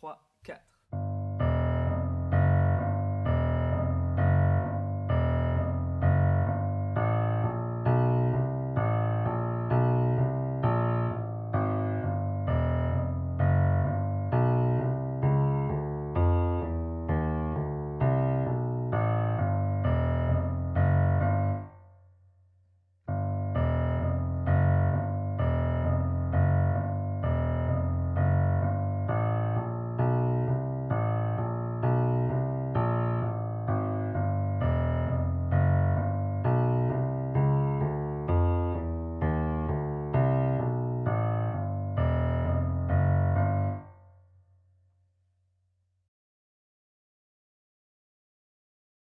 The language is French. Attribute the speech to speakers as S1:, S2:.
S1: 3, 4.